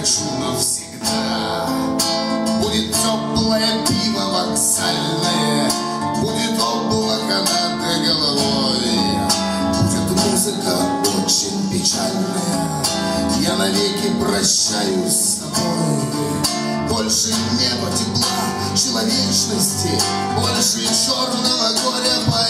хочу навсегда. Будет теплое пиво воксальное, будет облако над головой, будет музыка очень печальная. Я навеки прощаюсь с тобой. Больше неба, тепла, человечности, больше черного горя поэзии.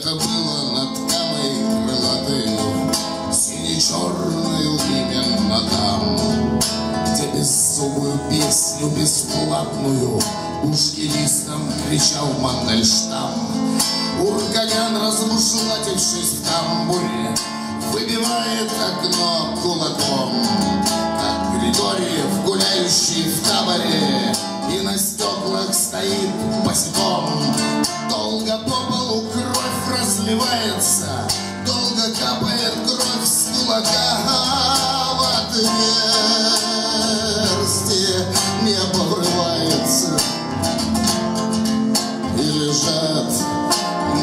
Это было над камой крылатою, сине-черную именно там, где беззубую песню бесплатную пушкинистам кричал Мандельштам. Уркаган, размушlatившись в тамбуре, выбивает окно кулаком, как Григорьев, гуляющий в таборе, и на стеклах стоит босиком. Разливается, долго капает кровь с кулака в отверстие небо врывается и лежат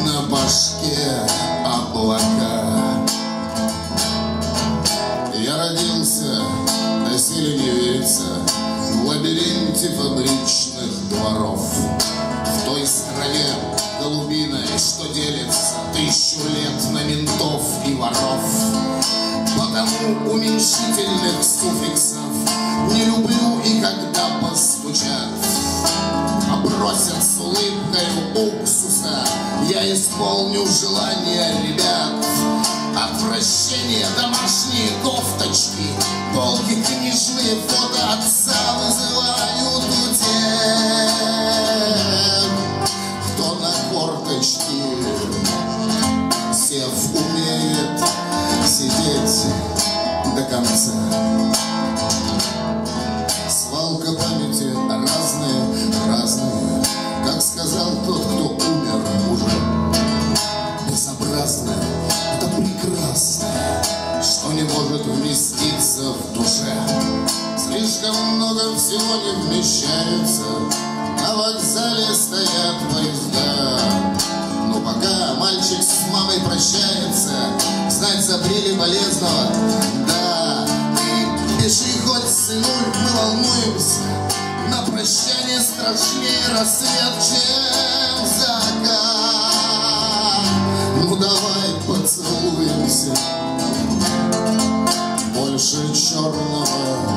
на башке облака. Я родился, до силе не верится, в лабиринте фабричных дворов. Той стране голубиной, что делится тысячу лет на ментов и воров. Потому уменьшительных суффиксов не люблю и когда постучат. А бросят с улыбкой уксуса Я исполню желание ребят Отвращение, домашние кофточки Полки книжные, фото Сев умеет сидеть до конца Свалка памяти разные, разные, Как сказал тот, кто умер уже. Безобразное, это прекрасное, Что не может вместиться в душе. Слишком много всего не вмещается, На вокзале стоят поезда. Но пока мальчик с мамой прощается, Знать забрели полезного, да, пиши хоть, сынуль, мы волнуемся, На прощание страшнее рассвет, чем закат. Ну давай поцелуемся, больше черного